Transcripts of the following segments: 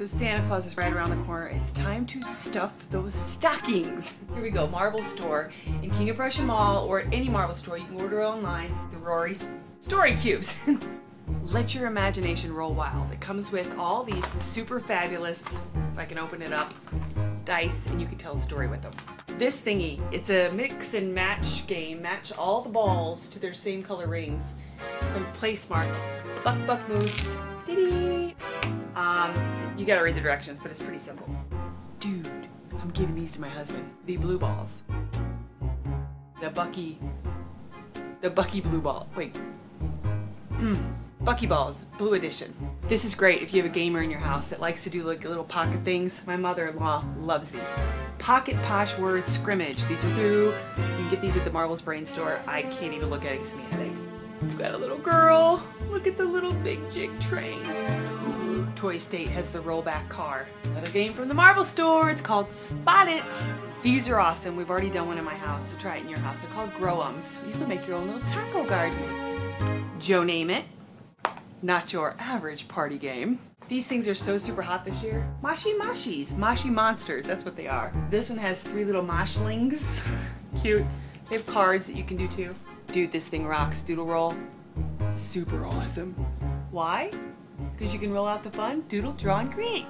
So Santa Claus is right around the corner. It's time to stuff those stockings. Here we go, Marble Store. In King of Prussia Mall or at any Marble store, you can order online the Rory's Story Cubes. Let your imagination roll wild. It comes with all these super fabulous, if I can open it up, dice and you can tell a story with them. This thingy, it's a mix and match game. Match all the balls to their same color rings. From Placemark. Buck Buck Moose. Um, you gotta read the directions, but it's pretty simple. Dude, I'm giving these to my husband. The blue balls. The Bucky. The Bucky blue ball. Wait. Hmm, Bucky Balls, Blue Edition. This is great if you have a gamer in your house that likes to do like little pocket things. My mother-in-law loves these. Pocket Posh Word Scrimmage. These are through. You can get these at the Marbles Brain Store. I can't even look at it, it gives me a headache. We've got a little girl. Look at the little big jig train. Toy State has the rollback car. Another game from the Marble Store. It's called Spot It. These are awesome. We've already done one in my house, so try it in your house. They're called Grow-ums. You can make your own little taco garden. Joe Name It not your average party game. These things are so super hot this year. Moshi Moshis, Moshi Monsters, that's what they are. This one has three little Moshlings. Cute. They have cards that you can do too. Dude, this thing rocks. Doodle roll. Super awesome. Why? Because you can roll out the fun, doodle, draw, and create.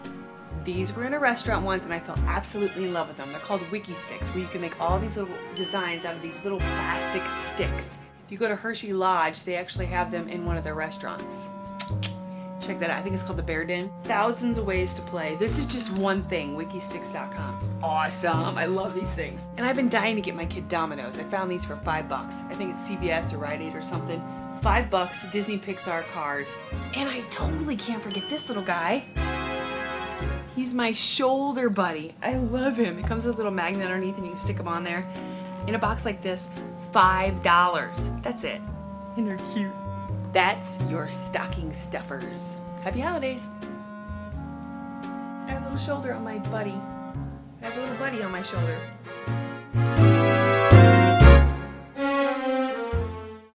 These were in a restaurant once and I fell absolutely in love with them. They're called Wikki Stix, where you can make all these little designs out of these little plastic sticks. If you go to Hershey Lodge, they actually have them in one of their restaurants. Check that out. I think it's called the Bear Den. Thousands of ways to play. This is just one thing, wikkistix.com. Awesome. I love these things. And I've been dying to get my kid Dominoes. I found these for five bucks. I think it's CVS or Rite Aid or something. Five bucks, Disney Pixar cars. And I totally can't forget this little guy. He's my shoulder buddy. I love him. It comes with a little magnet underneath and you can stick him on there. In a box like this, $5. That's it. And they're cute. That's your stocking stuffers. Happy holidays. I have a little shoulder on my buddy. I have a little buddy on my shoulder.